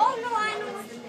Oh no, I know.